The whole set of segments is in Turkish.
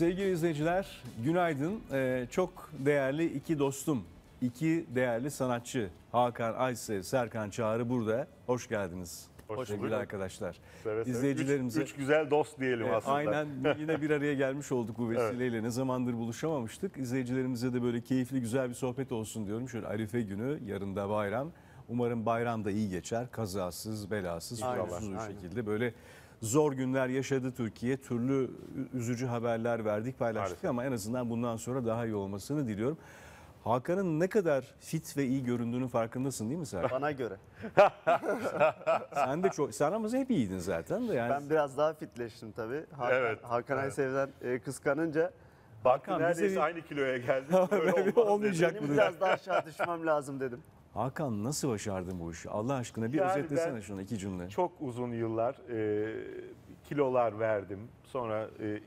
Sevgili izleyiciler, günaydın. Ee, çok değerli iki dostum, iki değerli sanatçı Hakan Aysev, Serkan Çağrı burada. Hoş geldiniz. Hoş Sevgili bulduk. arkadaşlar. Seve seve. İzleyicilerimize Üç, üç güzel dost diyelim Evet, aslında. aynen yine bir araya gelmiş olduk bu vesileyle. Ne zamandır buluşamamıştık. İzleyicilerimize de böyle keyifli güzel bir sohbet olsun diyorum. Şöyle Arife günü, yarın da bayram. Umarım bayram da iyi geçer. Kazasız, belasız, kusursuz bir şekilde. Böyle zor günler yaşadı Türkiye. Türlü üzücü haberler verdik, paylaştık Maalesef. ama en azından bundan sonra daha iyi olmasını diliyorum. Hakan'ın ne kadar fit ve iyi göründüğünün farkındasın değil mi sen? Bana göre. sen de çok, sen ama hep iyiydin zaten de yani. Ben biraz daha fitleştim tabii. Hakan, Evet. Hakan Aysev'den e, kıskanınca bize neredeyse bir- aynı kiloya geldi. Böyle olmayacak dedi. benim biraz daha aşağı düşmem lazım dedim. Hakan nasıl başardın bu işi? Allah aşkına bir Yani özetlesene şunu iki cümle. Çok uzun yıllar e, kilolar verdim. Sonra e, e,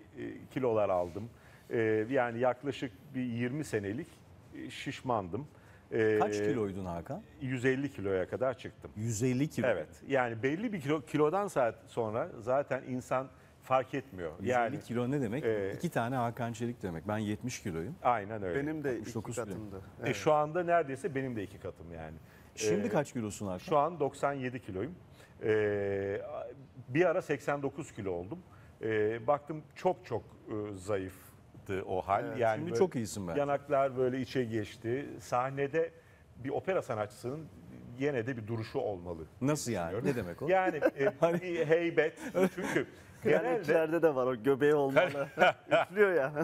kilolar aldım. E, yani yaklaşık bir 20 senelik e, şişmandım. E, Kaç kiloydun Hakan? 150 kiloya kadar çıktım. 150 kilo. Evet. Yani belli bir kilo, kilodan saat sonra zaten insan fark etmiyor. 150 Yani kilo ne demek? e, İki tane Hakan Çelik demek. Ben 70 kiloyum. aynen öyle. Benim de iki 69 kilo. katımdı. E, Evet. şu anda neredeyse benim de iki katım yani. Şimdi E, kaç kilosun Hakan? Şu an 97 kiloyum. Ee, bir ara 89 kilo oldum. Ee, baktım çok çok e, zayıftı o hal. Evet, yani Şimdi böyle çok iyisin bence. Yanaklar böyle içe geçti. Sahnede bir opera sanatçısının yine de bir duruşu olmalı. Nasıl yani? Ne demek o? Yani e, Hani- bir heybet. Çünkü genelde de var o göbeği olmalı. Üflüyor ya.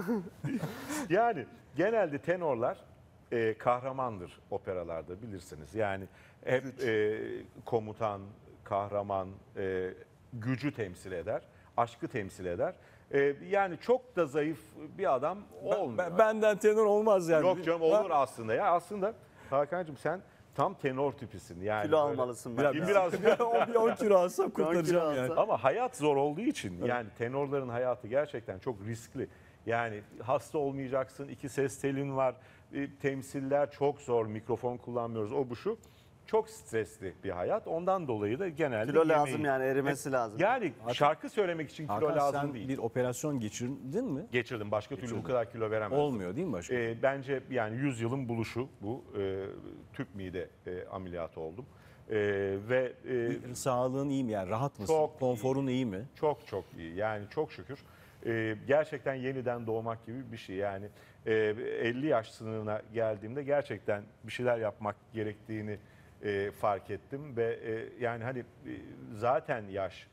Yani genelde tenorlar e, kahramandır operalarda bilirsiniz. Yani hep e, komutan, kahraman, e, gücü temsil eder, aşkı temsil eder. E, yani çok da zayıf bir adam olmuyor. Ben- benden tenor olmaz yani. Yok canım olur aslında. Ya aslında Hakan'cığım sen tam tenor tipisin. Yani Kilo böyle- almalısın Biraz, ben. Biraz- biraz, bir 10 kilo alsam kurtaracağım yani. Ama hayat zor olduğu için yani tenorların hayatı gerçekten çok riskli. Yani hasta olmayacaksın, iki ses telin var, e, temsiller çok zor, mikrofon kullanmıyoruz, o bu şu. Çok stresli bir hayat. Ondan dolayı da genelde Kilo lazım yemeği- yani erimesi lazım. Yani şarkı söylemek için kilo Hakan lazım sen değil. bir operasyon geçirdin mi? Geçirdim. Başka türlü bu kadar kilo veremezdim. Olmuyor değil mi başka? E, bence yani 100 yılın buluşu bu. E, tüp mide e, ameliyatı oldum. E, ve e, Sağlığın iyi mi yani? Rahat mısın? Çok iyi. Konforun iyi mi? Çok çok iyi. Yani çok şükür. Ee, gerçekten yeniden doğmak gibi bir şey. Yani e, 50 yaş sınırına geldiğimde gerçekten bir şeyler yapmak gerektiğini e, fark ettim ve e, yani hani e, zaten yaş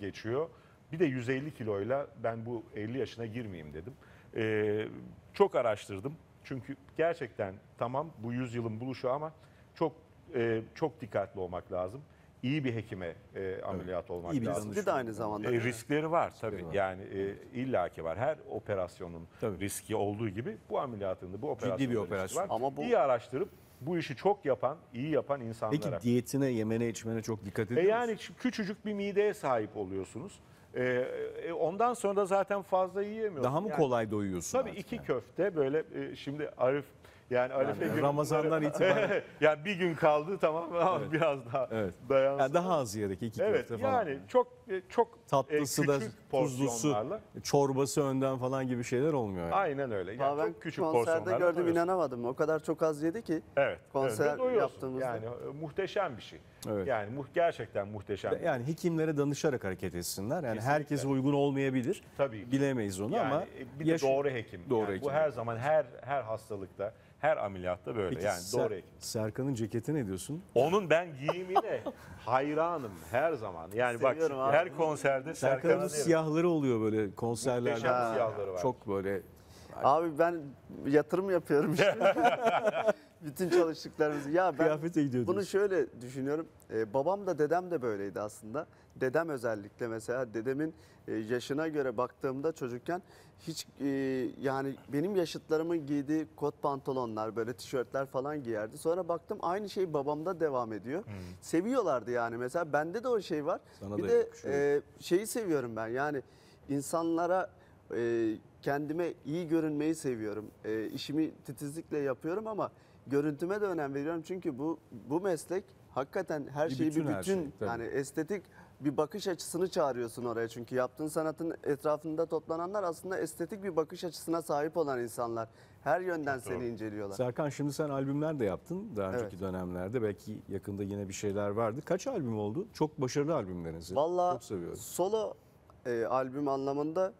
geçiyor. Bir de 150 kiloyla ben bu 50 yaşına girmeyeyim dedim. E, çok araştırdım. Çünkü gerçekten tamam bu 100 yılın buluşu ama çok e, çok dikkatli olmak lazım. İyi bir hekime e, ameliyat olmak İyi bir lazım. Riskli de aynı zamanda. E, riskleri var tabii. Riskleri var. Yani e, illaki var. Her operasyonun Tabii. riski olduğu gibi bu ameliyatın da bu operasyonun bir da riski operasyon. var. Ama bu- iyi araştırıp bu işi çok yapan, iyi yapan insanlara. Peki diyetine, yemene, içmene çok dikkat E ediyor yani musun? şu küçücük bir mideye sahip oluyorsunuz. E, e, ondan sonra da zaten fazla yiyemiyorsunuz. Daha mı Yani kolay doyuyorsun? Tabii iki yani? köfte böyle e, şimdi Arif yani Arife Yani Ramazan'dan itibaren- yani bir gün kaldı tamam ama Evet. biraz daha Evet. dayansın. Yani daha az yiyerek iki Evet köfte falan. yani çok e, çok Tatlısı e, da küçük tuzlusu, porsiyonlarla. çorbası önden falan gibi şeyler olmuyor. Yani. Aynen öyle. Yani Aa, ben çok küçük konserde porsiyonlarla gördüm doyuyorsun. inanamadım. O kadar çok az yedi ki. Evet. konser evet, ve doyuyorsun. yaptığımızda. Yani e, muhteşem bir şey. Evet. Yani mu gerçekten muhteşem. Yani hekimlere danışarak hareket etsinler. Yani Kesinlikle. herkese uygun olmayabilir. Tabii ki. Bilemeyiz onu yani ama e, bir de yaş- doğru hekim. Doğru Yani hekim. Bu her zaman her her hastalıkta, her ameliyatta böyle. Peki yani Ser- doğru hekim. Serkan'ın ceketi ne diyorsun? Onun ben giyimine hayranım her zaman. Yani bak Seviyorum abi. her konserde Serkan'ın Serkan'a derim. siyahları oluyor böyle konserlerde. Muhteşem siyahları var. Çok böyle Abi ben yatırım yapıyorum işte. Bütün çalıştıklarımızı. Ya ben kıyafete gidiyordunuz. bunu şöyle düşünüyorum. Ee, babam da dedem de böyleydi aslında. Dedem özellikle mesela dedemin e, yaşına göre baktığımda çocukken hiç e, yani benim yaşıtlarımın giydiği kot pantolonlar böyle tişörtler falan giyerdi. Sonra baktım aynı şey babamda devam ediyor. Seviyorlardı yani mesela bende de o şey var. Sana bir de e, şeyi seviyorum ben yani insanlara e, kendime iyi görünmeyi seviyorum. E, işimi titizlikle yapıyorum ama görüntüme de önem veriyorum. Çünkü bu bu meslek hakikaten her Bir şeyi bütün bir bütün şey, tabii. yani estetik bir bakış açısını çağırıyorsun oraya. Çünkü yaptığın sanatın etrafında toplananlar aslında estetik bir bakış açısına sahip olan insanlar. Her yönden seni doğru. inceliyorlar. Serkan şimdi sen albümler de yaptın daha önceki Evet. dönemlerde. Belki yakında yine bir şeyler vardı. Kaç albüm oldu? Çok başarılı albümleriniz. Valla Çok solo e, albüm anlamında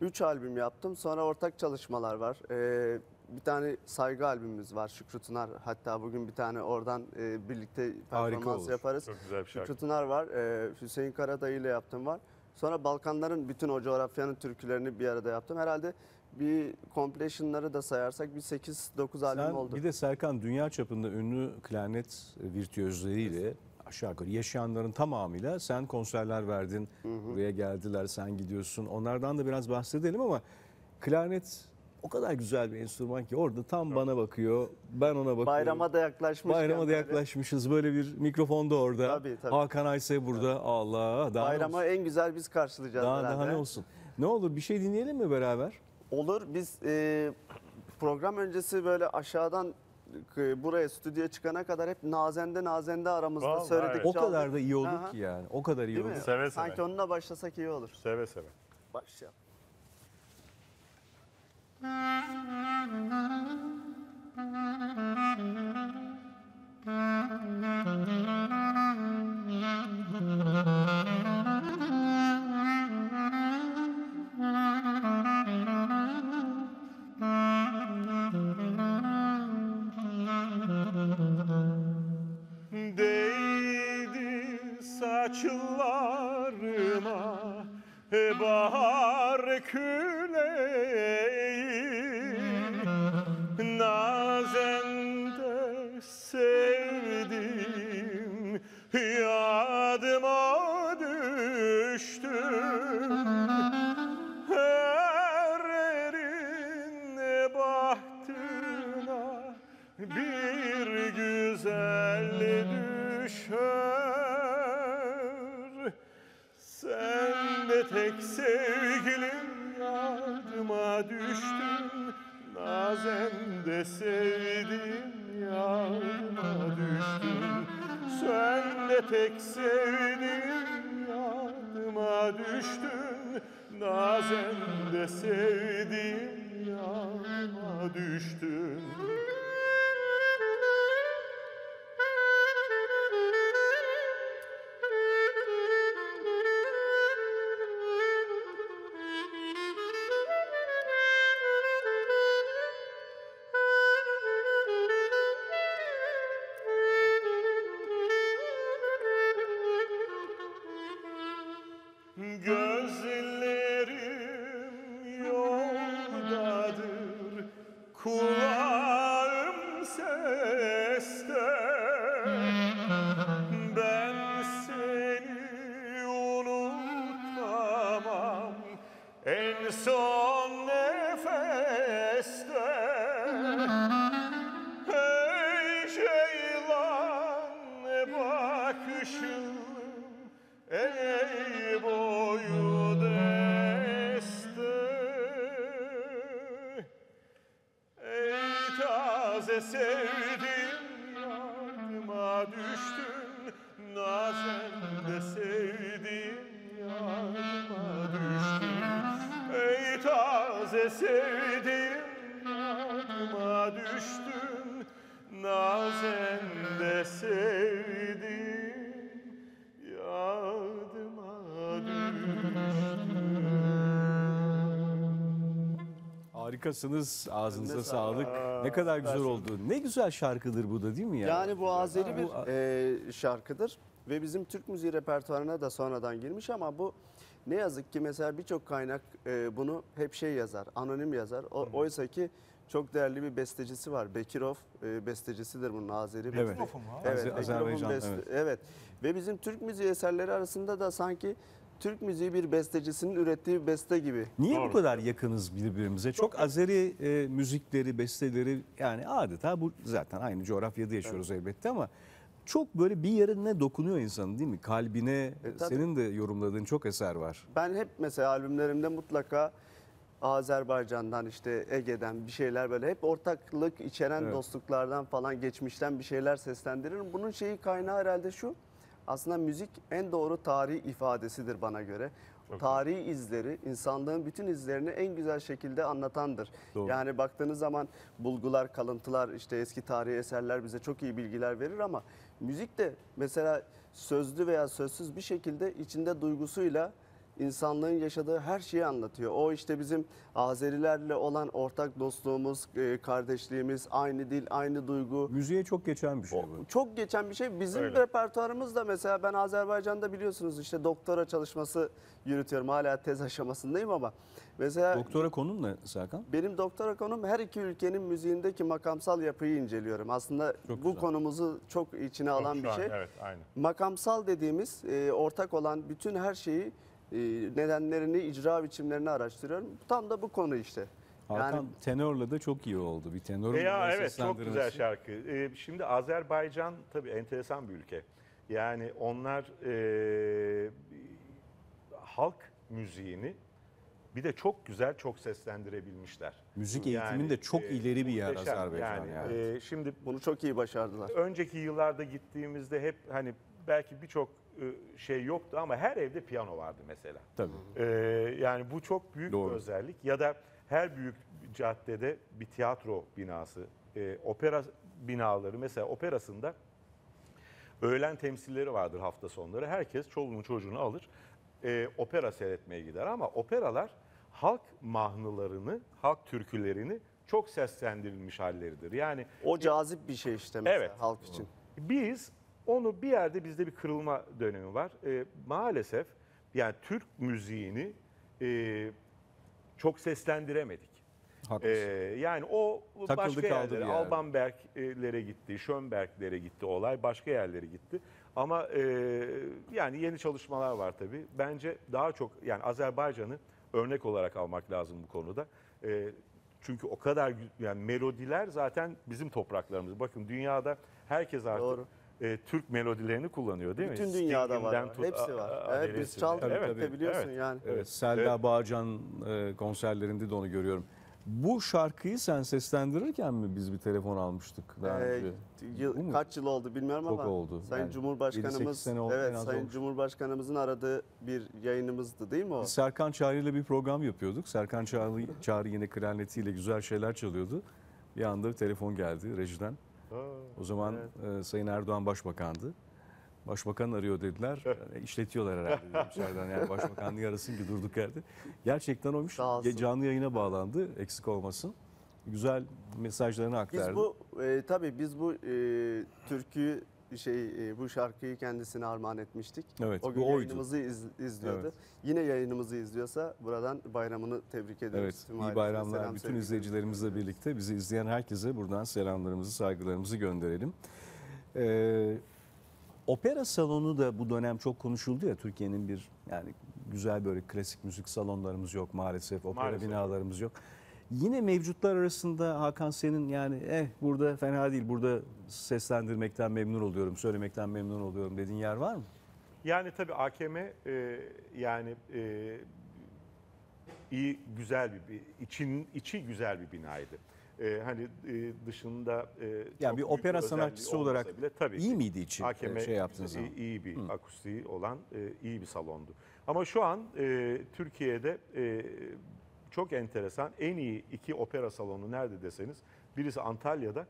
3 albüm yaptım. Sonra ortak çalışmalar var. E, bir tane saygı albümümüz var Şükrü Tunar. Hatta bugün bir tane oradan e, birlikte performans olur. yaparız. Çok güzel bir şarkı. Şükrü Tunar var. e, Hüseyin Karadayı ile yaptım var. Sonra Balkanların bütün o coğrafyanın türkülerini bir arada yaptım. Herhalde bir completion'ları da sayarsak bir 8-9 albüm oldu. bir de Serkan dünya çapında ünlü klarnet virtüözleriyle aşağı yukarı yaşayanların tamamıyla sen konserler verdin. Buraya geldiler sen gidiyorsun. Onlardan da biraz bahsedelim ama klarnet o kadar güzel bir enstrüman ki orada tam bana bakıyor. Ben ona bakıyorum. Bayrama da yaklaşmış. Bayrama da yaklaşmışız. Böyle bir mikrofon da orada. Tabii, tabii. Hakan Aysel burada. Allah. Daha Bayrama en güzel biz karşılayacağız Daha, herhalde. daha ne olsun? Ne olur bir şey dinleyelim mi beraber? Olur. Biz e, program öncesi böyle aşağıdan e, buraya stüdyoya çıkana kadar hep nazende nazende aramızda Vallahi söyledik. evet. O kadar da iyi olur Aha. ki yani. O kadar iyi olur. Seve seve. Sanki onunla başlasak iyi olur. Seve seve. Başlayalım. Saçlarıma bahar küleği De sevdim yardıma düştün Sen de tek sevdim yardıma düştün. Nazen de sevdim yardıma düştün Harikasınız. Ağzınıza Eline sağlık. sağlık. Ne kadar güzel oldu. Ne güzel şarkıdır bu da değil mi ya? Yani bu Azeri Bu- bir e, şarkıdır ve bizim Türk müziği repertuarına da sonradan girmiş ama bu ne yazık ki mesela birçok kaynak e, bunu hep şey yazar, anonim yazar. O, oysa ki çok değerli bir bestecisi var. Bekirov e, bestecisidir bunun Azeri. Evet. beste- Azer- Evet, Bekirov'un Azerbaycan, beste- evet. evet. Ve bizim Türk müziği eserleri arasında da sanki Türk müziği bir bestecisinin ürettiği bir beste gibi. Niye bu Doğru. kadar yakınız birbirimize? Çok Azeri e, müzikleri, besteleri yani adeta bu zaten aynı coğrafyada yaşıyoruz elbette ama çok böyle bir yerine dokunuyor insanın değil mi? Kalbine E, tabii. senin de yorumladığın çok eser var. Ben hep mesela albümlerimde mutlaka Azerbaycan'dan işte Ege'den bir şeyler böyle hep ortaklık içeren Evet. dostluklardan falan geçmişten bir şeyler seslendiririm. Bunun şeyi kaynağı herhalde şu. Aslında müzik en doğru tarih ifadesidir bana göre. Tarihi izleri, insanlığın bütün izlerini en güzel şekilde anlatandır. Doğru. Yani baktığınız zaman bulgular, kalıntılar, işte eski tarihi eserler bize çok iyi bilgiler verir ama müzik de mesela sözlü veya sözsüz bir şekilde içinde duygusuyla insanlığın yaşadığı her şeyi anlatıyor. O işte bizim Azerilerle olan ortak dostluğumuz, e, kardeşliğimiz, aynı dil, aynı duygu. Müziğe çok geçen bir şey bu. Çok geçen bir şey. Bizim Öyle. repertuarımız da mesela ben Azerbaycan'da biliyorsunuz işte doktora çalışması yürütüyorum. Hala tez aşamasındayım ama mesela Doktora konun ne Serkan? benim doktora konum her iki ülkenin müziğindeki makamsal yapıyı inceliyorum. Aslında Çok bu güzel. konumuzu çok içine alan Şu bir an, şey. Evet, aynı. Makamsal dediğimiz e, ortak olan bütün her şeyi nedenlerini, icra biçimlerini araştırıyorum. Tam da bu konu işte. Hakan Yani tenorla da çok iyi oldu. Bir tenor E ya evet çok güzel şarkı. Ee, şimdi Azerbaycan tabii enteresan bir ülke. Yani onlar e, halk müziğini bir de çok güzel çok seslendirebilmişler. Müzik eğitiminde çok e, ileri bir yer. Azerbaycan yani. e, şimdi bunu çok iyi başardılar. önceki yıllarda gittiğimizde hep hani belki birçok e, şey yoktu ama her evde piyano vardı mesela. Tabii. Ee, yani bu çok büyük Doğru. bir özellik. Ya da her büyük caddede bir tiyatro binası, e, opera binaları. Mesela operasında öğlen temsilleri vardır hafta sonları. Herkes çoluğunu çocuğunu alır, e, opera seyretmeye gider. Ama operalar halk mahnılarını, halk türkülerini çok seslendirilmiş halleridir. Yani O cazip bir şey işte mesela Evet. halk için. biz onu bir yerde bizde bir kırılma dönemi var. Ee, maalesef yani Türk müziğini e, çok seslendiremedik. Haklısın. yani o Takıldı başka yerlere. Albanberglere gitti, Schönberglere gitti olay, başka yerlere gitti. Ama e, yani yeni çalışmalar var tabii. Bence daha çok yani Azerbaycan'ı örnek olarak almak lazım bu konuda. E, çünkü o kadar yani melodiler zaten bizim topraklarımız. Bakın dünyada herkes artık Doğru. E, Türk melodilerini kullanıyor değil mi? Bütün dünyada var. Sting'inden tut- Hepsi a- var. a- Evet biz çaldık Tabii, evet, tabii. biliyorsun Evet. yani. Evet, Selda Evet. Bağcan e, konserlerinde de onu görüyorum. Bu şarkıyı sen seslendirirken mi biz bir telefon almıştık daha Ee, önce? yıl- Bu mu? kaç yıl oldu bilmiyorum Çok ama oldu. Sayın Yani Cumhurbaşkanımız 7-8 sene oldu, en evet az Sayın olmuş. Cumhurbaşkanımızın aradığı bir yayınımızdı değil mi o? Biz Serkan Çağrı ile bir program yapıyorduk. Serkan Çağrı, Çağrı yine klarnetiyle güzel şeyler çalıyordu. Bir anda bir telefon geldi rejiden. O zaman e, Sayın Erdoğan Başbakan'dı. Başbakan arıyor dediler. E, işletiyorlar herhalde dedim içeriden. Yani başbakanlığı arasın ki durduk yerde. Gerçekten oymuş. Canlı yayına bağlandı. Eksik olmasın. Güzel mesajlarını aktardı. Biz bu e, tabii biz bu e, türküyü şey e, bu şarkıyı kendisine armağan etmiştik. Evet, o gün bu oydu. yayınımızı iz- izliyordu. Evet. Yine yayınımızı izliyorsa buradan bayramını tebrik ediyoruz. Evet, Tüm iyi bayramlar. selam, Bütün sevgiler. izleyicilerimizle birlikte bizi izleyen herkese buradan selamlarımızı, saygılarımızı gönderelim. Ee, opera salonu da bu dönem çok konuşuldu ya. Türkiye'nin bir yani güzel böyle klasik müzik salonlarımız yok maalesef. Opera Maalesef. binalarımız yok. Yine mevcutlar arasında Hakan senin yani eh burada fena değil. Burada seslendirmekten memnun oluyorum, söylemekten memnun oluyorum dediğin yer var mı? Yani tabii AKM e, yani e, iyi güzel bir için içi güzel bir binaydı. E, hani e, dışında e, Yani bir opera sanatçısı olarak bile tabii İyi ki. miydi içi AKM şey yaptığınız iyi, zaman? iyi bir akustiği olan e, iyi bir salondu. Ama şu an e, Türkiye'de e, çok enteresan en iyi iki opera salonu nerede deseniz birisi Antalya'da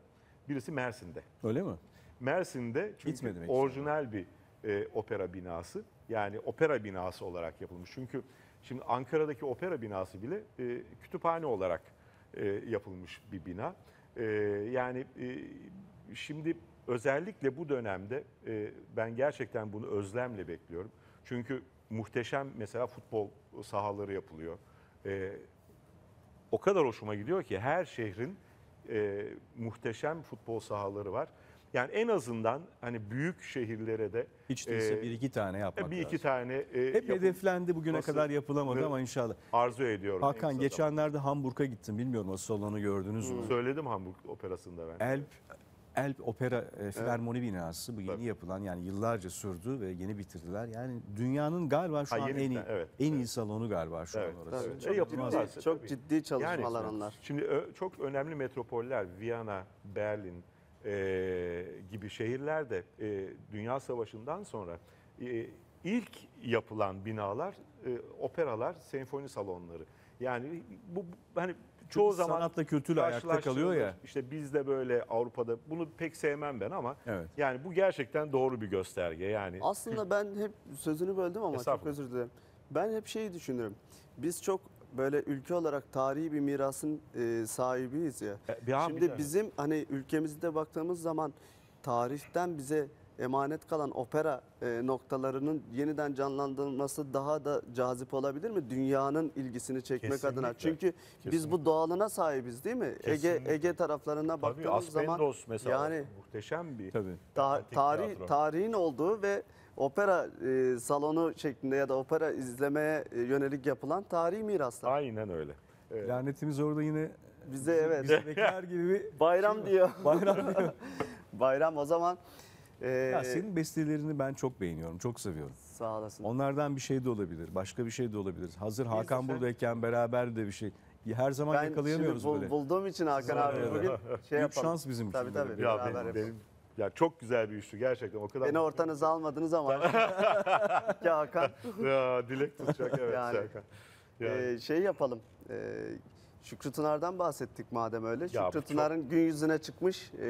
birisi Mersin'de. Öyle mi? Mersin'de çünkü Gitmedim hiç. orijinal bir e, opera binası. Yani opera binası olarak yapılmış. Çünkü şimdi Ankara'daki opera binası bile e, kütüphane olarak e, yapılmış bir bina. E, yani e, şimdi özellikle bu dönemde e, ben gerçekten bunu özlemle bekliyorum. Çünkü muhteşem mesela futbol sahaları yapılıyor. E, o kadar hoşuma gidiyor ki her şehrin e, muhteşem futbol sahaları var. Yani en azından hani büyük şehirlere de Hiç değilse e, bir iki tane yapmak bir iki lazım. tane e, Hep yapıp hedeflendi bugüne Nasıl? kadar yapılamadı ama inşallah. arzu ediyorum. Hakan geçenlerde Hamburg'a gittim. Bilmiyorum o salonu gördünüz mü? Söyledim Hamburg operasında ben. Elp Elp Opera e, Filarmoni binası bu yeni Tabii. yapılan yani yıllarca sürdü ve yeni bitirdiler. Yani dünyanın galiba şu Ha, an yeni en iyi evet, en iyi evet. salonu galiba şu Evet, an orası. tabii. Çok, E, ciddi, çok tabii. ciddi çalışmalar onlar. Şimdi ö- çok önemli metropoller Viyana, Berlin, e, gibi şehirlerde e, Dünya Savaşı'ndan sonra e, ilk yapılan binalar e, operalar, senfoni salonları. Yani bu bu- hani çoğu zaman sanatla kültürle ayakta kalıyor ya. İşte biz de böyle Avrupa'da bunu pek sevmem ben ama Evet. yani bu gerçekten doğru bir gösterge. Yani Aslında ben hep sözünü böldüm ama çok özür dilerim. Ben hep şeyi düşünürüm. Biz çok böyle ülke olarak tarihi bir mirasın e, sahibiyiz ya. E, bir Şimdi bizim hani ülkemizde baktığımız zaman tarihten bize emanet kalan opera e, noktalarının yeniden canlandırılması daha da cazip olabilir mi? Dünyanın ilgisini çekmek Kesinlikle, adına. Çünkü biz kesinlikle. bu doğalına sahibiz değil mi? Ege Kesinlikle. Ege taraflarına Tabii baktığımız zaman mesela yani muhteşem bir Tabii. Ta- tarih tiyatro. tarihin olduğu ve opera e, salonu şeklinde ya da opera izlemeye e, yönelik yapılan tarihi miraslar. Aynen öyle. Evet. Lanetimiz orada yine Bize evet. bekler gibi bir Bayram diyor. bayram diyor. Bayram o zaman e, Ya senin bestelerini ben çok beğeniyorum, çok seviyorum. sağ olasın. Onlardan bir şey de olabilir, başka bir şey de olabilir. Hazır Hakan sen- buradayken beraber de bir şey. Her zaman Ben yakalayamıyoruz şimdi bul- böyle. bulduğum için Hakan abi bugün şey Büyük yapalım. şans bizim için. Tabii tabii. bir- Ya benim, benim ya çok güzel bir üçlü gerçekten o kadar. Beni ortanıza almadınız ama ki Hakan ya dilek tutacak evet Yani, Serkan. Yani, e, şey yapalım. E, Şükrü Tınar'dan bahsettik madem öyle. bu Şükrü çok- Tınar'ın gün yüzüne çıkmış e,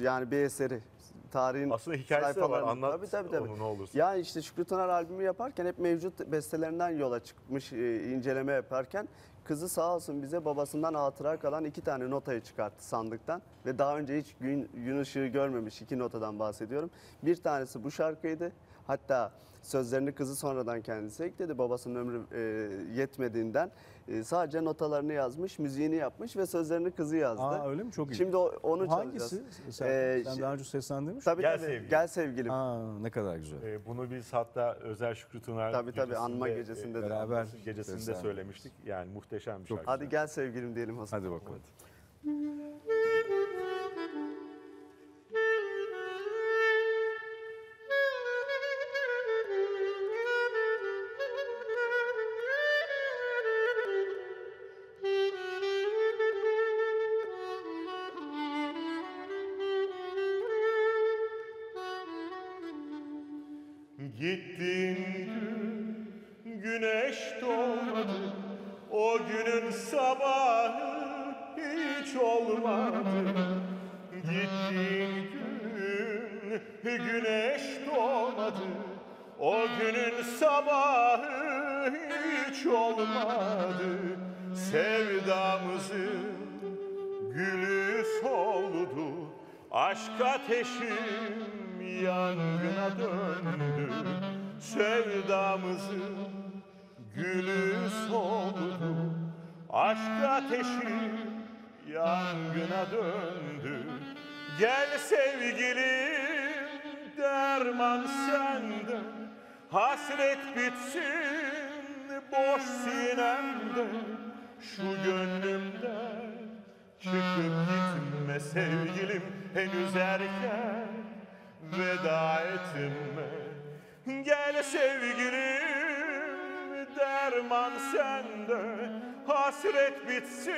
yani bir eseri. Tarihin aslında hikayesi de var sayfalarında. anlat Tabii, tabii, tabii. onu ne olursa. Ya işte Şükrü Tınar albümü yaparken hep mevcut bestelerinden yola çıkmış e, inceleme yaparken kızı sağ olsun bize babasından hatıra kalan iki tane notayı çıkarttı sandıktan ve daha önce hiç gün, gün ışığı görmemiş iki notadan bahsediyorum. Bir tanesi bu şarkıydı. Hatta sözlerini kızı sonradan kendisi ekledi. Babasının ömrü e, yetmediğinden e, sadece notalarını yazmış, müziğini yapmış ve sözlerini kızı yazdı. Aa öyle mi? Çok iyi. Şimdi o, onu hangisi? çalacağız. Sen, Ee, sen daha önce seslendirmiş? Tabii Gel tabii. sevgilim. Gel sevgilim. Aa, ne kadar güzel. Ee, bunu biz hatta özel Şükrü Tınar Tabii, tabii, anma gecesinde e, de. Beraber gecesinde söylemiştik. Yani muhteşem bir Çok şarkı. Hadi gel sevgilim diyelim o zaman. Hadi bakalım. Gittin O günün sabahı hiç olmadı. Sevdamızın gülü soldu. Aşk ateşim yangına döndü. Sevdamızın gülü soldu. Aşk ateşim yangına döndü. Gel sevgilim derman sende Hasret bitsin boş sinemde. Şu gönlümde Çıkıp gitme sevgilim henüz erken Veda etme. Gel sevgilim derman sende. Hasret bitsin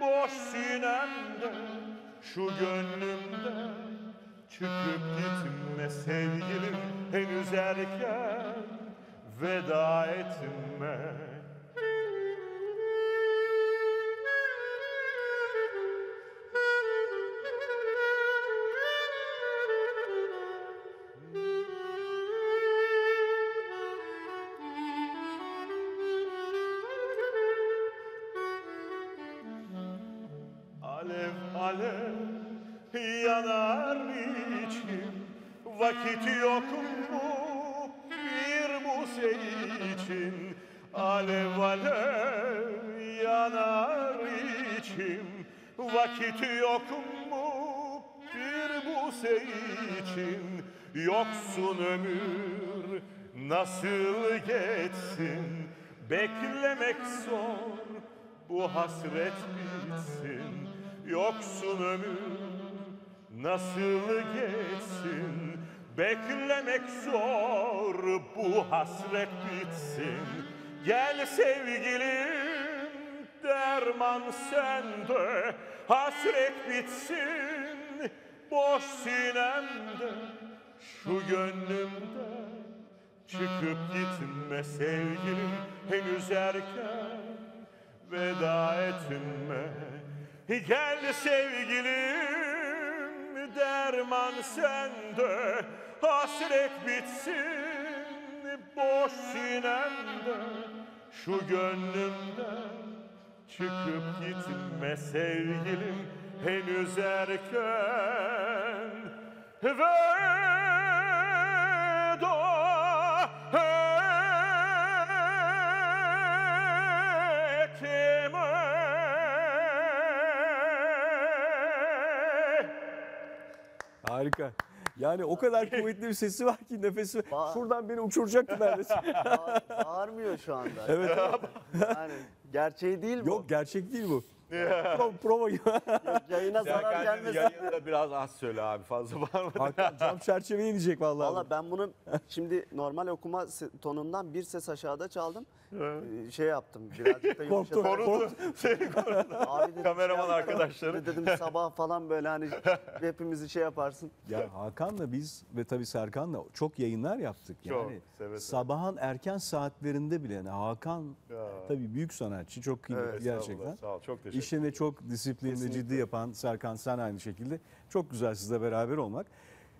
boş sinemde. Şu gönlümde Çıkıp gitme sevgilim henüz erken Veda etme. Alev alev yanar içim. Vakit yok mu bir buze için Alev alev yanar içim. Vakit yok mu bir buze için Yoksun ömür nasıl geçsin? Beklemek zor bu hasret bitsin. Yoksun ömür nasıl geçsin? Beklemek zor bu hasret bitsin. Gel sevgilim der derman sende. Hasret bitsin boş sinemde. Şu gönlümde çıkıp gitme sevgilim Henüz erken veda etme. Gel sevgilim derman sende Hasret bitsin boş sinemde. Şu gönlümde çıkıp gitme sevgilim Henüz erken. Veda Harika. Yani o kadar kuvvetli bir sesi var ki nefesi Ba- şuradan beni uçuracaktı neredeyse. Bağ- bağırmıyor şu anda. evet. Yani gerçeği değil bu. Yok gerçek değil bu. Pro, prova gibi. Yayına zarar Serkan'cığım gelmesin. yayında biraz az söyle abi fazla bağırma. Hakan cam çerçeveye inecek vallahi. Valla ben bunu şimdi normal okuma se- tonundan bir ses aşağıda çaldım. Ee, şey yaptım birazcık da Korktum. yumuşadım. Korundu. Seni korundu. Abi dedim, Kameraman şey yapma. arkadaşları. Dedim sabah falan böyle hani hepimizi şey yaparsın. Ya Hakan'la biz ve tabii Serkan'la çok yayınlar yaptık. Çok, Yani seve seve. sabahın erken saatlerinde bile yani Hakan Ya. tabii büyük sanatçı, çok kıymetli Evet, gerçekten. Estağfurullah, Sağ ol. Çok teşekkür İşini çok disiplinli, ciddi yapan Serkan sen aynı şekilde. Çok güzel sizle beraber olmak.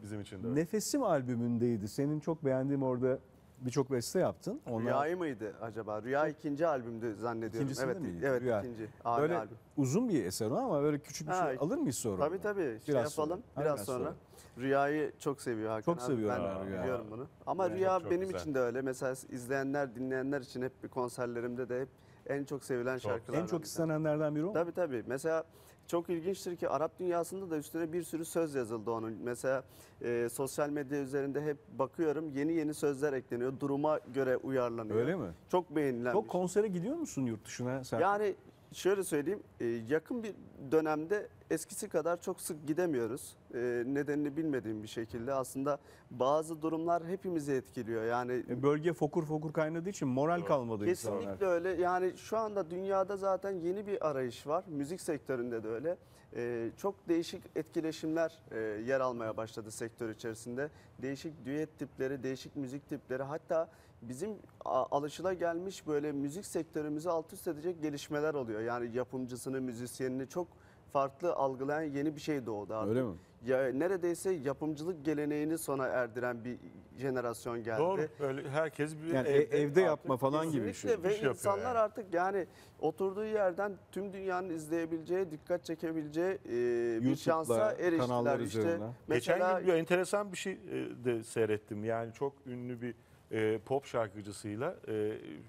Bizim için de öyle. Nefesim albümündeydi. Senin çok beğendiğim orada birçok beste yaptın. Onlar Rüya'yı mıydı acaba? Rüya ikinci albümdü zannediyorum. İkincisinde evet, miydi? evet Rüya. ikinci. Abi böyle albüm. uzun bir eser o ama böyle küçük bir Ha, şey alır mıyız sonra? Tabii tabii. Şey Biraz sonra. yapalım Ha, biraz, biraz sonra. sonra. Rüyayı çok seviyor Hakan Çok abi. seviyorum Ben ben Rüya'yı. biliyorum bunu. Ama Evet, Rüya benim güzel. için de öyle. Mesela izleyenler, dinleyenler için hep bir konserlerimde de hep en çok sevilen şarkılardan. En çok istenenlerden biri o. Tabii tabii. Mesela çok ilginçtir ki Arap dünyasında da üstüne bir sürü söz yazıldı onun. Mesela e, sosyal medya üzerinde hep bakıyorum yeni yeni sözler ekleniyor. Duruma göre uyarlanıyor. Öyle mi? Çok beğenilen Çok şey. konsere gidiyor musun yurt dışına? Sen? Yani şöyle söyleyeyim, e, yakın bir dönemde eskisi kadar çok sık gidemiyoruz. E, Nedenini bilmediğim bir şekilde aslında bazı durumlar hepimizi etkiliyor. Yani E, Bölge fokur fokur kaynadığı için moral kalmadı insanlar. Kesinlikle öyle. Yani şu anda dünyada zaten yeni bir arayış var. Müzik sektöründe de öyle. Ee, çok değişik etkileşimler e, yer almaya başladı sektör içerisinde. Değişik düet tipleri, değişik müzik tipleri hatta bizim alışılagelmiş böyle müzik sektörümüzü alt üst edecek gelişmeler oluyor. Yani yapımcısını, müzisyenini çok farklı algılayan yeni bir şey doğdu artık. Öyle mi? Ya neredeyse yapımcılık geleneğini sona erdiren bir jenerasyon geldi. Doğru. Öyle herkes bir Yani e- evde, artık yapma falan gibi bir şey. Ve İş yapıyor insanlar yani. artık yani oturduğu yerden tüm dünyanın izleyebileceği, dikkat çekebileceği e, bir YouTube'la, şansa eriştiler. kanallar işte üzerinden. mesela Geçen gün bir enteresan bir şey e, de seyrettim. Yani çok ünlü bir e, pop şarkıcısıyla e,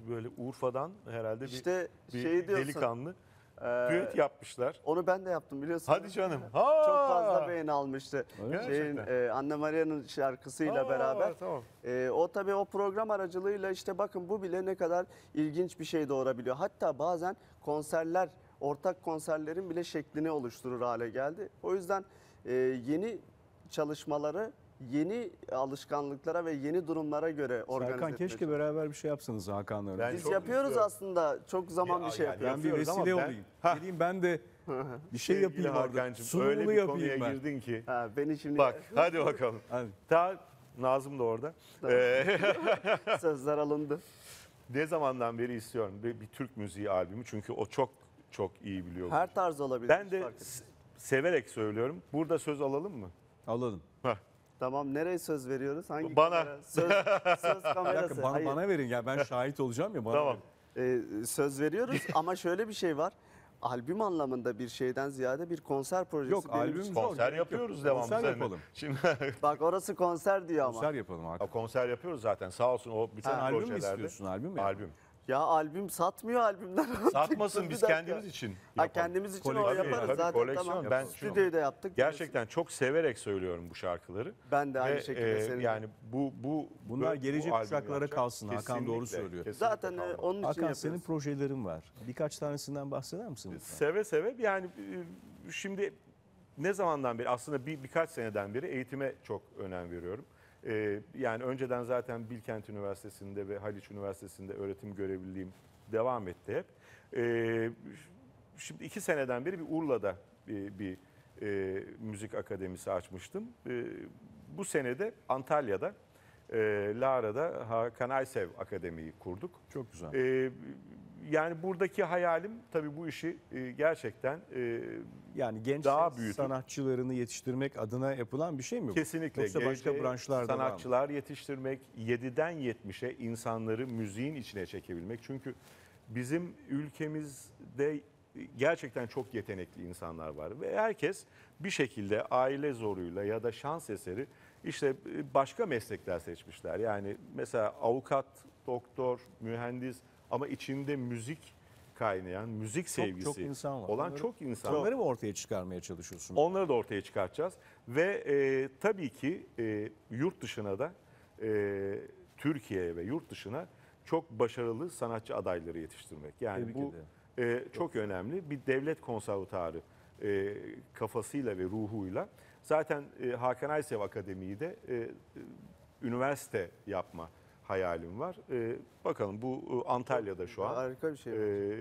böyle Urfa'dan herhalde bir, işte bir şey diyorsun. delikanlı e, düet yapmışlar. onu ben de yaptım biliyorsun. Hadi canım. Ha! Çok fazla beğeni almıştı. Mi? Şeyin Gerçekten. e, Anne Maria'nın şarkısıyla Aa, beraber. Tamam. E, o tabii o program aracılığıyla işte bakın bu bile ne kadar ilginç bir şey doğurabiliyor. Hatta bazen konserler, ortak konserlerin bile şeklini oluşturur hale geldi. O yüzden e, yeni çalışmaları yeni alışkanlıklara ve yeni durumlara göre organize Serkan etmeye keşke beraber bir şey yapsanız Hakan'la. öyle. Ben Biz çok yapıyoruz istiyorum. aslında. Çok zaman Ya, bir şey yani yapıyoruz. Ben bir yapıyoruz ama vesile ben- olayım. Ha. Geleyim ben de bir şey Sevgili yapayım orada. Hakan'cığım, öyle bir yapayım konuya ben. girdin ki. Ha, beni şimdi Bak hadi bakalım. Hadi. Ta Nazım da orada. Ee, sözler alındı. ne zamandan beri istiyorum bir, bir Türk müziği albümü çünkü o çok çok iyi biliyor. Her tarz olabilir. ben de fark etmez. s- severek söylüyorum. Burada söz alalım mı? Alalım. Tamam nereye söz veriyoruz? Hangi Bana. kamera? Söz, söz Bir kamerası. dakika bana, Hayır. bana verin ya ben şahit olacağım ya bana Tamam. verin. Ee, söz veriyoruz ama şöyle bir şey var. Albüm anlamında bir şeyden ziyade bir konser projesi. Yok benim albüm için- zor, Konser gerek yok. yapıyoruz devamlı. Konser seninle. yapalım. Şimdi Bak orası konser diyor ama. Konser yapalım Hakan. konser yapıyoruz zaten. Sağ olsun o bütün Sen albüm mü projelerde. istiyorsun albüm mü? Albüm. Ya albüm satmıyor albümler. Satmasın biz kendimiz için. Ha, yapalım. kendimiz için o Koleksiyon. yaparız Tabii, zaten koleksiyon. tamam. Ben- Stüdyoyu da yaptık. Gerçekten çok severek söylüyorum bu şarkıları. Ben de aynı Ve, şekilde e, senin. yani bu bu Bunlar bu gelecek albüm kuşaklara yapacak. kalsın. Hakan doğru söylüyor. kesinlikle Zaten e, kalmalı. onun için Hakan yapıyoruz. senin projelerin var. Birkaç tanesinden bahseder misin? lütfen? Seve seve yani e, şimdi ne zamandan beri aslında bir birkaç seneden beri eğitime çok önem veriyorum. E, yani önceden zaten Bilkent Üniversitesi'nde ve Haliç Üniversitesi'nde öğretim görevliliğim devam etti hep. E, şimdi iki seneden beri bir Urla'da bir, bir e, müzik akademisi açmıştım. E, bu senede Antalya'da, e, Lara'da Hakan Aysev Akademi'yi kurduk. Çok güzel. E, yani buradaki hayalim tabii bu işi e, gerçekten e, Yani genç daha ses büyütüp- sanatçıları yetiştirmek adına yapılan bir şey mi bu? Kesinlikle. Yoksa başka Genç branşlar da var mı? Sanatçılar yetiştirmek, 7'den 70'e insanları müziğin içine çekebilmek. Çünkü bizim ülkemizde gerçekten çok yetenekli insanlar var. Ve herkes bir şekilde aile zoruyla ya da şans eseri işte başka meslekler seçmişler. Yani mesela avukat, doktor, mühendis ama içinde müzik kaynayan, müzik sevgisi çok insan var. olan Onları- çok insan var. Onları mı ortaya çıkarmaya çalışıyorsun? Onları da ortaya çıkartacağız. Ve e, tabii ki e, yurt dışına da e, Türkiye'ye ve yurt dışına çok başarılı sanatçı adayları yetiştirmek. Yani Tebrik bu e, çok önemli. Bir devlet konservatuarı e, kafasıyla ve ruhuyla. Zaten e, Hakan Aysev Akademi'yi de e, e, üniversite yapma hayalim var. E, bakalım bu e, Antalya'da şu an. Harika bir şey. Ee,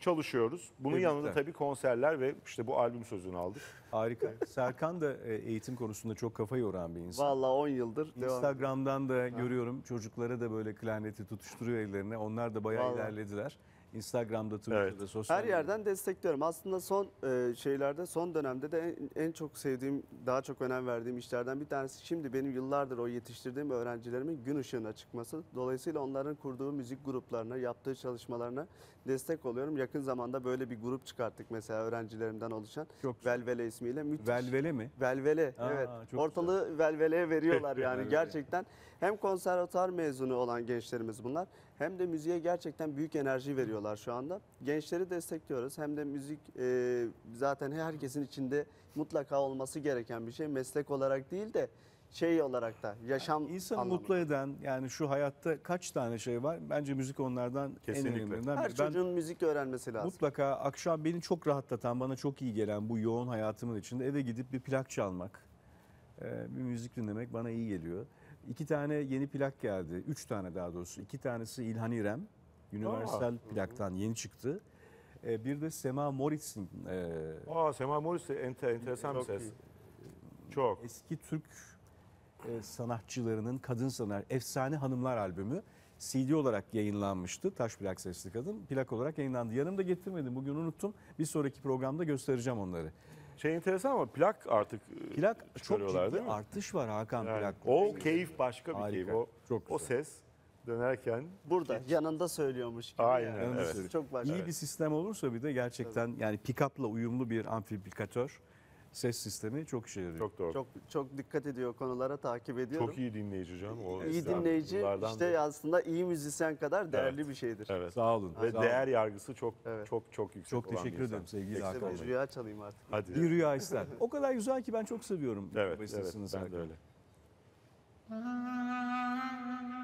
çalışıyoruz. Bunun Tebrikler. yanında tabii konserler ve işte bu albüm sözünü aldık. Harika. Serkan da e, eğitim konusunda çok kafa yoran bir insan. Vallahi 10 yıldır devam. Instagram'dan da görüyorum çocuklara da böyle klarneti tutuşturuyor ellerine. Onlar da bayağı Vallahi. ilerlediler. Instagram'da, Twitter'da, Evet. sosyal Her yerden destekliyorum. Aslında son e, şeylerde, son dönemde de en, en çok sevdiğim, daha çok önem verdiğim işlerden bir tanesi şimdi benim yıllardır o yetiştirdiğim öğrencilerimin gün ışığına çıkması. Dolayısıyla onların kurduğu müzik gruplarına, yaptığı çalışmalarına destek oluyorum. Yakın zamanda böyle bir grup çıkarttık mesela öğrencilerimden oluşan. Çok güzel. Velvele ismiyle. Müthiş. Velvele mi? Velvele Aa, evet. Ortalığı velveleye veriyorlar yani gerçekten. Hem konservatuar mezunu olan gençlerimiz bunlar hem de müziğe gerçekten büyük enerji veriyorlar şu anda. Gençleri destekliyoruz. Hem de müzik e, zaten herkesin içinde mutlaka olması gereken bir şey. Meslek olarak değil de şey olarak da yaşam İnsanı anlamında. mutlu eden yani şu hayatta kaç tane şey var? Bence müzik onlardan Kesinlikle. en önemlilerinden Her biri. Ben çocuğun müzik öğrenmesi lazım. mutlaka akşam beni çok rahatlatan, bana çok iyi gelen bu yoğun hayatımın içinde eve gidip bir plak çalmak, e, bir müzik dinlemek bana iyi geliyor. İki tane yeni plak geldi. Üç tane daha doğrusu. İki tanesi İlhan İrem. Universal plaktan yeni çıktı. E, Bir de Sema Moritz'in e, Aa Sema Morris de ente, enteresan bir ses. iyi. Çok. eski Türk e, sanatçılarının kadın sanat Efsane Hanımlar albümü CD olarak yayınlanmıştı. Taş plak sesli kadın. Plak olarak yayınlandı. Yanımda getirmedim. Bugün unuttum. Bir sonraki programda göstereceğim onları. Şey enteresan ama plak artık e, Plak çok ciddi değil mi? artış var Hakan Yani plak. o keyif başka bir Harika. keyif. O, Çok o güzel. ses dönerken Burada yanında söylüyormuş gibi. Aynen, yani. Yanında evet. söylüyor. Çok başka. İyi bir sistem olursa bir de gerçekten yani pick-up'la uyumlu bir amplifikatör ses sistemi çok işe yarıyor. çok doğru. Çok, Çok çok dikkat ediyor konulara takip ediyorum. iyi dinleyici canım. O İyi dinleyici işte beri. aslında iyi müzisyen kadar değerli Evet. bir şeydir. Evet. Sağ olun. Ve sağ olun. değer yargısı çok Evet. çok çok yüksek Çok olan bir teşekkür ederim sevgili Hakan bir Bey. rüya çalayım artık. Hadi. Bir rüya ister. O kadar güzel ki ben çok seviyorum. bu Evet, evet ben de öyle. Thank you.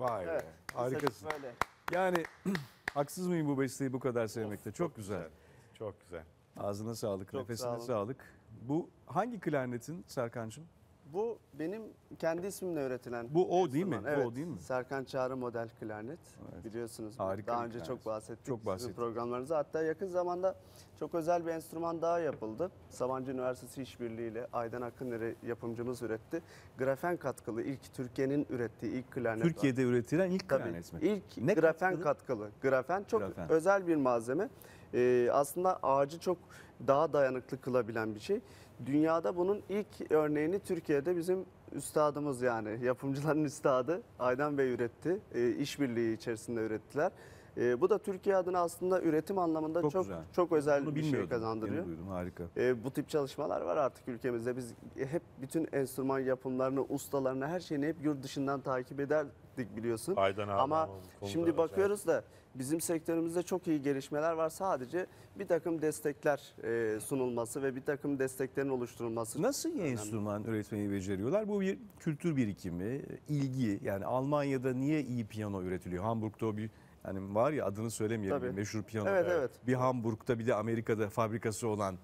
Vay be. Evet, Harikasın. Böyle. Yani haksız mıyım bu besteyi bu kadar sevmekte? Çok güzel. Çok güzel. Ağzına sağlık, Çok nefesine sağ olun. sağlık. Bu hangi klarnetin Serkan'cığım? Bu benim kendi ismimle üretilen. Bu o değil mi? enstrüman. Bu Evet. o değil mi? Serkan Çağrı model klarnet. Evet. Biliyorsunuz. Harika daha önce klarnet. çok bahsettik. Çok sizin bahsettik. programlarınızda. Hatta yakın zamanda çok özel bir enstrüman daha yapıldı. Sabancı Üniversitesi işbirliğiyle Aydan Akıneri yapımcımız üretti. Grafen katkılı ilk Türkiye'nin ürettiği ilk klarnet var. Türkiye'de üretilen ilk Tabii. klarnet mi? İlk Ne grafen katkılı? katkılı. Grafen çok Grafen. özel bir malzeme. Ee, aslında ağacı çok daha dayanıklı kılabilen bir şey. Dünyada bunun ilk örneğini Türkiye'de bizim üstadımız yani yapımcıların üstadı Aydan Bey üretti. Ee, işbirliği içerisinde ürettiler. Ee, bu da Türkiye adına aslında üretim anlamında Çok çok güzel. çok, özel Bunu bir şey bilmiyordum. kazandırıyor. Yeni duydum. Harika. E, bu tip çalışmalar var artık ülkemizde. Biz hep bütün enstrüman yapımlarını, ustalarını, her şeyini hep yurt dışından takip ederdik biliyorsun. Aydan abi Ama şimdi bakıyoruz da bizim sektörümüzde çok iyi gelişmeler var. Sadece bir takım destekler e, sunulması ve bir takım desteklerin oluşturulması. Nasıl iyi enstrüman üretmeyi beceriyorlar? Bu bir kültür birikimi, ilgi. Yani Almanya'da niye iyi piyano üretiliyor? Hamburg'da bir yani var ya adını söylemeyelim Tabii. bir meşhur piyano. Evet, evet. Bir Hamburg'da bir de Amerika'da fabrikası olan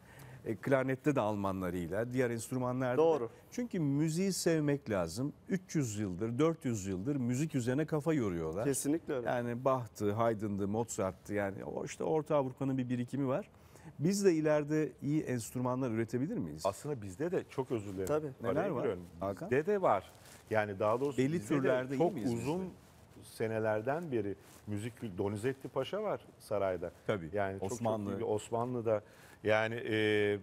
e, klarnette de Almanlarıyla, diğer enstrümanlarda da. Doğru. Çünkü müziği sevmek lazım. 300 yıldır, 400 yıldır müzik üzerine kafa yoruyorlar. Kesinlikle öyle. Yani Bach'tı, Haydn'dı, Mozart'tı yani o işte Orta Avrupa'nın bir birikimi var. Biz de ileride iyi enstrümanlar üretebilir miyiz? Aslında bizde de çok özür dilerim. Tabii. Neler Araya var? giriyorum. Bizde de var. Yani daha doğrusu Belli bizde de türlerde çok uzun de? Senelerden beri müzik Donizetti Paşa var sarayda. Tabii. Yani çok Osmanlı. çok iyi bir Osmanlı'da yani e,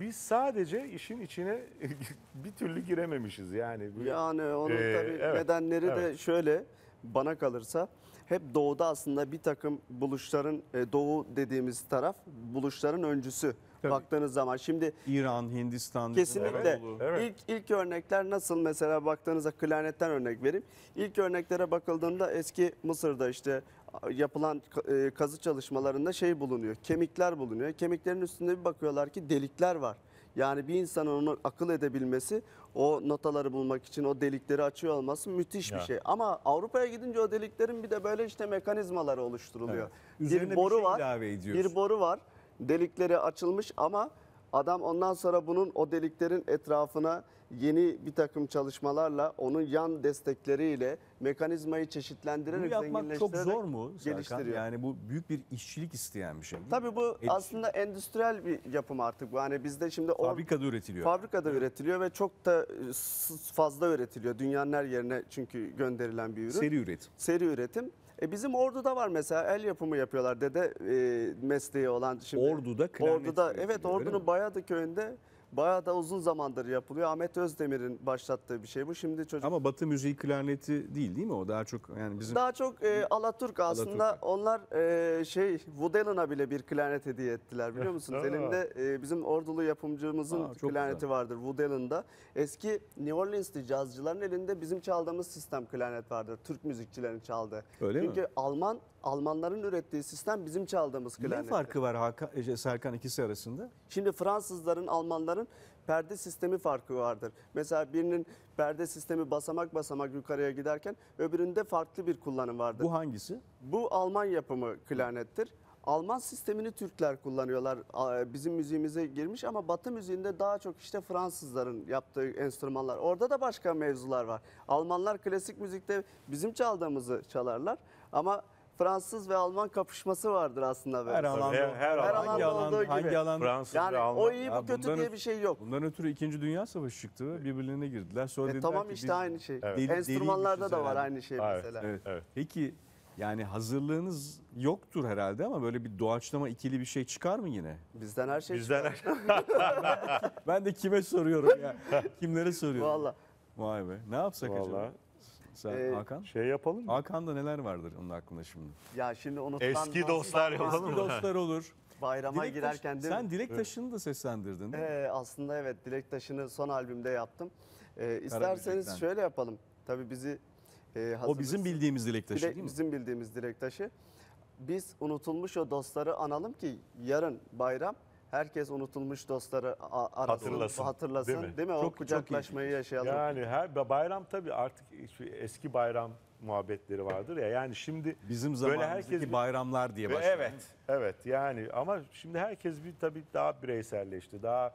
biz sadece işin içine bir türlü girememişiz yani. Bu- Yani onun Ee, tabii evet, nedenleri de evet. şöyle bana kalırsa hep doğuda aslında bir takım buluşların e, doğu dediğimiz taraf buluşların öncüsü. Tabii. Baktığınız zaman şimdi İran, Hindistan, Kesinlikle. Evet. İlk ilk örnekler nasıl mesela baktığınızda klarnetten örnek vereyim. İlk örneklere bakıldığında eski Mısır'da işte yapılan e, kazı çalışmalarında şey bulunuyor. Kemikler bulunuyor. Kemiklerin üstünde bir bakıyorlar ki delikler var. Yani bir insanın onu akıl edebilmesi, o notaları bulmak için o delikleri açıyor olması müthiş bir Ya. şey. Ama Avrupa'ya gidince o deliklerin bir de böyle işte mekanizmaları oluşturuluyor. Evet. Üzerine Bir bir boru şey var. Bir boru var. Delikleri açılmış ama adam ondan sonra bunun o deliklerin etrafına yeni bir takım çalışmalarla onun yan destekleriyle mekanizmayı Bunu çeşitlendirerek yapmak çok zor mu Serkan? geliştiriyor. Yani bu büyük bir işçilik isteyen bir şey. değil mi? Tabii bu El- aslında endüstriyel bir yapım artık bu. Hani bizde şimdi Fabrikada üretiliyor. fabrikada üretiliyor ve çok da e, s- fazla üretiliyor. Dünyanın her yerine çünkü gönderilen bir ürün. Seri üretim. Seri üretim. E bizim orduda var mesela el yapımı yapıyorlar dede e, mesleği olan şimdi. Ordu'da klarnet Ordu'da evet Ordu'nun mi? Bayadı köyünde bayağı da uzun zamandır yapılıyor. Ahmet Özdemir'in başlattığı bir şey bu. Şimdi çocuk Ama Batı müziği klarneti değil değil mi o? Daha çok yani bizim daha çok e, Alaturk aslında Alaturka. onlar e, şey Allen'a bile bir klarnet hediye ettiler biliyor musunuz? Elinde e, bizim ordulu yapımcımızın Aa, çok klarneti güzel. vardır Allen'da. Eski New Orleans'li cazcıların elinde bizim çaldığımız sistem klarnet vardır. Türk müzikçilerin çaldığı. Öyle mi? Çünkü Alman Almanların ürettiği sistem bizim çaldığımız ne klarnet. farkı var Hakan, e, Serkan ikisi arasında? Şimdi Fransızların, Almanların perde sistemi farkı vardır. Mesela birinin perde sistemi basamak basamak yukarıya giderken öbüründe farklı bir kullanım vardır. Bu hangisi? Bu Alman yapımı klarnettir. Alman sistemini Türkler kullanıyorlar. Bizim müziğimize girmiş ama Batı müziğinde daha çok işte Fransızların yaptığı enstrümanlar. Orada da başka mevzular var. Almanlar klasik müzikte bizim çaldığımızı çalarlar ama Fransız ve Alman kapışması vardır aslında. böyle. Her alanda, her- her hangi alanda alan, olduğu gibi. hangi alan Fransız Yani ve Alman. o iyi Ya bu kötü bundan diye bir şey yok. Bundan ötürü 2. Dünya Savaşı çıktı. Birbirlerine girdiler. Sonra E tamam ki işte biz- aynı şey. Evet. Deli- Enstrümanlarda da var herhalde. aynı şey Evet, mesela. Evet. Evet. Peki yani hazırlığınız yoktur herhalde ama böyle bir doğaçlama ikili bir şey çıkar mı yine? Bizden her şey Bizden Ben de kime soruyorum ya? Kimlere soruyorum? Valla. Vay be. Ne yapsak acaba? Sen, Ee, Hakan? şey yapalım mı? Hakan'da neler vardır onun aklında şimdi? Ya şimdi unutulan Eski dostlar yapalım Eski mı? dostlar olur. Bayrama Dilek girerken taşı- değil mi? Sen dilek taşını da seslendirdin değil mi? Ee, aslında evet Dilek Taşı'nı son albümde yaptım. Ee, isterseniz şöyle yapalım. Tabii bizi e, o bizim bildiğimiz dilek taşı Dilek- değil mi? Bizim bildiğimiz Dilek Taşı. Biz unutulmuş o dostları analım ki yarın bayram herkes unutulmuş dostları a- arasın, Hatırlasın, hatırlasın değil mi? değil mi? Çok- o çok kucaklaşmayı yaşayalım. Yani her bayram tabii artık eski bayram muhabbetleri vardır ya. Yani şimdi Bizim Böyle zamanımızdaki herkes bir- bayramlar diye ve başlayan. evet, evet yani ama şimdi herkes bir tabii daha bireyselleşti. Daha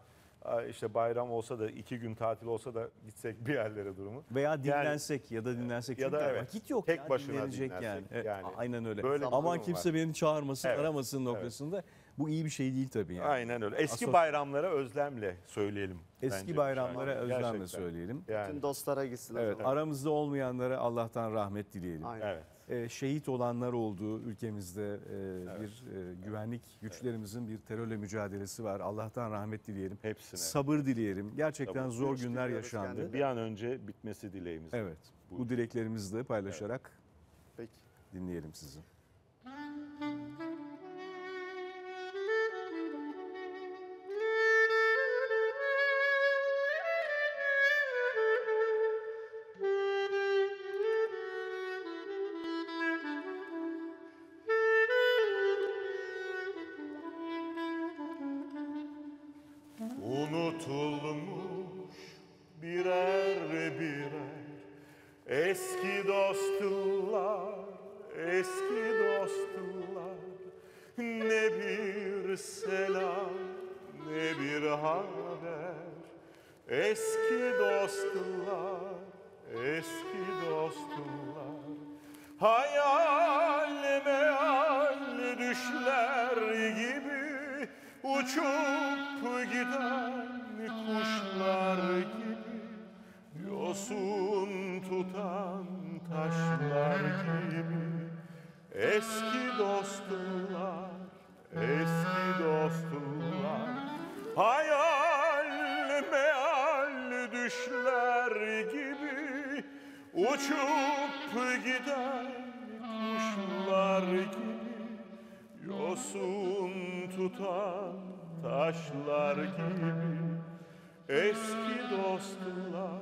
işte bayram olsa da iki gün tatil olsa da gitsek bir yerlere durumu. Veya dinlensek ya da dinlensek. Ya da evet, vakit yok tek ya başına dinlenecek dinlensek yani. Evet, yani. Aynen öyle. Böyle Aman kimse var. beni çağırmasın, Evet, aramasın noktasında. Bu iyi bir şey değil tabii yani. Aynen öyle. Eski Asos- bayramlara özlemle söyleyelim. Eski bence bu bayramlara şarkıyı. özlemle Gerçekten. söyleyelim. Bütün Yani, dostlara gitsin. Evet, zaman. aramızda olmayanlara Allah'tan rahmet dileyelim. Aynen. evet. Ee, şehit olanlar olduğu ülkemizde e, bir e, güvenlik güçlerimizin bir terörle mücadelesi var. Allah'tan rahmet dileyelim. Hepsine. Sabır dileyelim. Gerçekten Sabır. zor Güç günler yaşandı. kendine. Bir an önce bitmesi dileğimiz. Evet. Bu dileklerimizi de paylaşarak Peki. dinleyelim sizi. Dostlar, eski dostlar. Hayal meyal düşler gibi uçup giden kuşlar gibi yosun tutan taşlar gibi. Eski dostlar eski dostlar. Hayal düşler gibi uçup giden kuşlar gibi yosun tutan taşlar gibi eski dostlar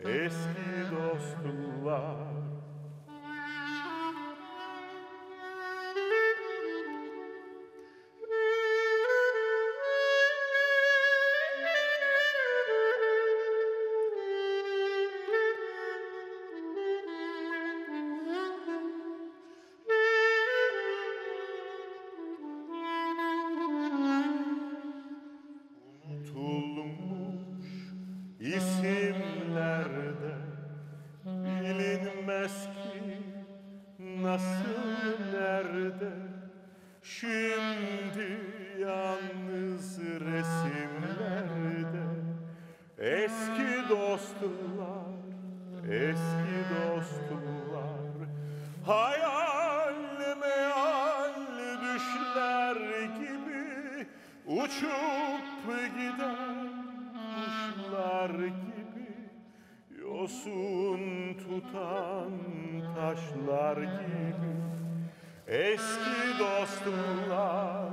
eski dostlar şimdi yalnız resimlerde eski dostlar eski dostlar hayal meyal düşler gibi uçup giden kuşlar gibi yosun tutan taşlar gibi eski dostlar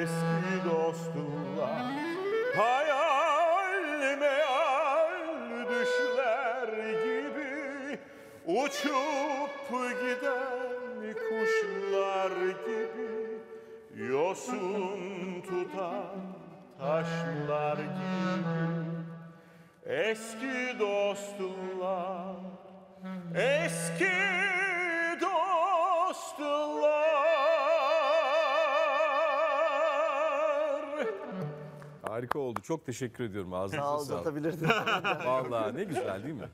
eski dostlar hayal meyal düşler gibi uçup giden kuşlar gibi yosun tutan taşlar gibi. Eski dostlar eski dostlar Harika oldu. Çok teşekkür ediyorum. Ağzınıza sağlık. uzatabilirdin. Vallahi ne güzel değil mi?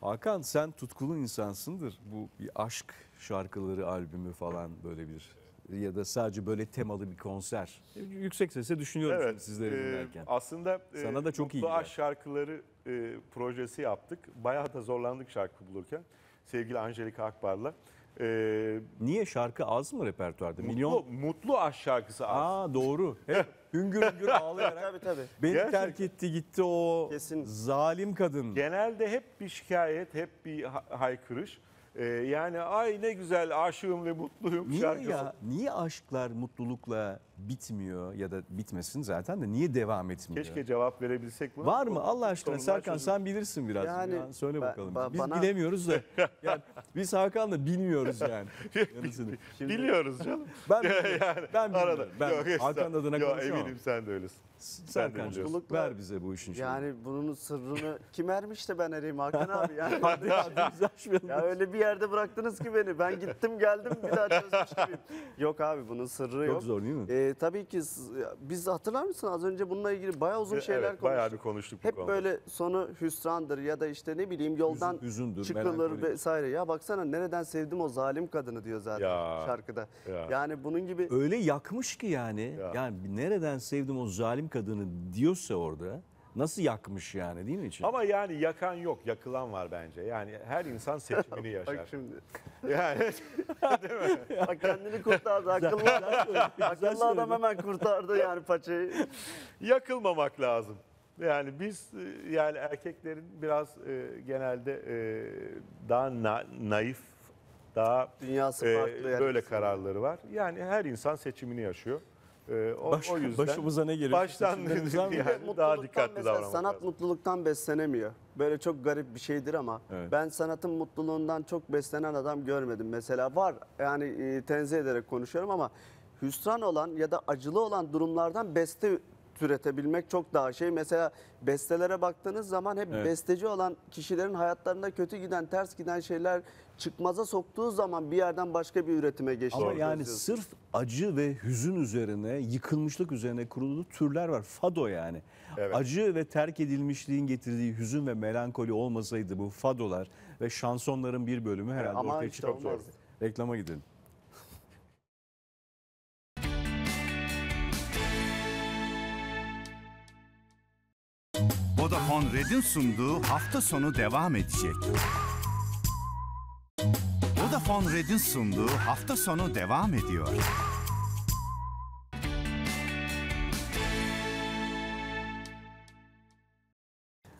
Hakan sen tutkulu insansındır. Bu bir aşk şarkıları albümü falan böyle bir ya da sadece böyle temalı bir konser. Yüksek sesle düşünüyorum şimdi sizleri e, dinlerken. aslında e, Sana da çok Mutlu iyi gider. Aşk şarkıları e, projesi yaptık. Bayağı da zorlandık şarkı bulurken. Sevgili Angelika Akbar'la. E, Niye şarkı az mı repertuarda? mutlu, Milyon. mutlu Aşk şarkısı az. Aa doğru. Hep hüngür hüngür ağlayarak tabii tabii. beni Gerçekten. terk etti gitti o Kesin. zalim kadın. Genelde hep bir şikayet, hep bir ha- haykırış. E, yani ay ne güzel aşığım ve mutluyum Niye şarkısı. ya? Niye aşklar mutlulukla bitmiyor ya da bitmesin zaten de niye devam etmiyor? Keşke cevap verebilsek buna. Var mı Allah aşkına Sorunlar Serkan çözülür. sen bilirsin biraz. Yani ya. Söyle ben- bakalım. ba- Biz bana- bilemiyoruz da. Yani biz Hakan'la bilmiyoruz yani. Yanısını. Biliyoruz canım. Ben yani ben arada. Ben Yok. Hakan adına Yok, konuşamam. eminim sen de öylesin. Biliyorsun. ver bize bu işin şeyini. Yani bunun sırrını kim ermiş de ben ereyim Hakan abi yani. Hadi hadi biz açmayalım. Ya öyle bir yerde bıraktınız ki beni. Ben gittim geldim bir daha çözmüş gibiyim. Yok abi bunun sırrı Çok yok. zor değil mi? Ee, tabii ki biz hatırlar mısın az önce bununla ilgili bayağı uzun şeyler evet, bayağı bir konuştuk. konuştuk bu Hep konuda. böyle sonu hüsrandır ya da işte ne bileyim yoldan Hüzün- hüzündür, çıkılır vesaire. Ya baksana nereden sevdim o zalim kadını diyor zaten Ya, şarkıda. ya. Yani bunun gibi Öyle yakmış ki yani. Ya. Yani nereden sevdim o zalim kadını diyorsa orada. Nasıl yakmış yani değil mi için? Ama yani yakan yok, yakılan var bence. Yani her insan seçimini bak yaşar. şimdi Yani bak kendini kurtardı akıllı, akıllı adam hemen kurtardı yani paçayı. yakılmamak lazım. Yani biz e, yani erkeklerin biraz e, genelde e, daha na- naif, daha Dünyası e, farklı yani. böyle kararları var. Yani her insan seçimini yaşıyor. E, o, Baş- o yüzden başımıza ne gelir? Baştan yani daha dikkatli davranmak Sanat lazım. mutluluktan beslenemiyor. Böyle çok garip bir şeydir ama Evet. ben sanatın mutluluğundan çok beslenen adam görmedim. Mesela var yani e, tenzih ederek konuşuyorum ama hüsran olan ya da acılı olan durumlardan beste türetebilmek çok daha şey. Mesela bestelere baktığınız zaman hep Evet. besteci olan kişilerin hayatlarında kötü giden, ters giden şeyler çıkmaza soktuğu zaman bir yerden başka bir üretime geçiyor. Ama yani sırf acı ve hüzün üzerine, yıkılmışlık üzerine kurulu türler var. Fado yani. Evet. Acı ve terk edilmişliğin getirdiği hüzün ve melankoli olmasaydı bu fadolar ve şansonların bir bölümü herhalde ama ortaya işte çıkmazdı. olmaz. Reklama gidelim. Vodafone Red'in sunduğu hafta sonu devam edecek. Vodafone Red'in sunduğu hafta sonu devam ediyor.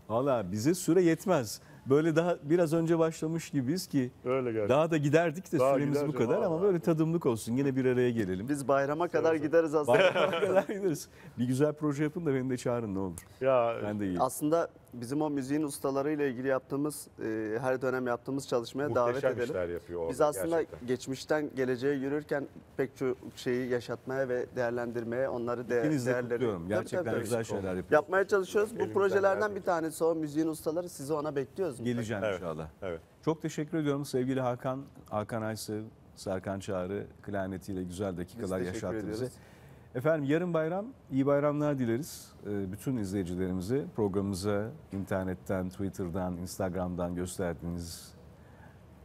Valla bize süre yetmez. Böyle daha biraz önce başlamış gibiyiz ki Öyle gerçekten. daha da giderdik de Daha süremiz gider bu canım, kadar ama vallahi. böyle tadımlık olsun. Yine bir araya gelelim. Biz bayrama kadar gideriz aslında. Bayrama kadar gideriz. Bir güzel proje yapın da beni de çağırın ne olur. Ya Ben de iyi. Aslında bizim o müziğin ustalarıyla ilgili yaptığımız, e, her dönem yaptığımız çalışmaya davet muhteşem edelim. işler yapıyor orada Biz aslında gerçekten. geçmişten geleceğe yürürken pek çok şeyi yaşatmaya ve değerlendirmeye, onları de, İkinizi de değerleri kutluyorum. Tabii, Gerçekten tabii. güzel şeyler yapıyorsunuz. yapmaya çalışıyoruz. Bu Elimizden projelerden geldiğince. bir tanesi o müziğin ustaları. Sizi ona bekliyoruz. Geleceğim Evet. inşallah. Evet. Çok teşekkür ediyorum sevgili Hakan, Hakan Aysev, Serkan Çağrı klarnetiyle güzel dakikalar teşekkür yaşattı bize. ediyoruz. Efendim yarın bayram, iyi bayramlar dileriz. Ee, Bütün izleyicilerimize programımıza internetten, Twitter'dan, Instagram'dan gösterdiğiniz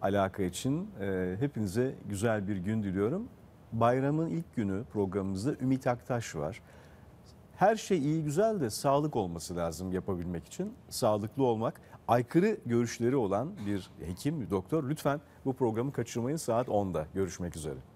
alaka için e, hepinize güzel bir gün diliyorum. Bayramın ilk günü programımızda Ümit Aktaş var. Her şey iyi güzel de sağlık olması lazım yapabilmek için. Sağlıklı olmak, aykırı görüşleri olan bir hekim, bir doktor. Lütfen bu programı kaçırmayın saat 10'da. Görüşmek üzere.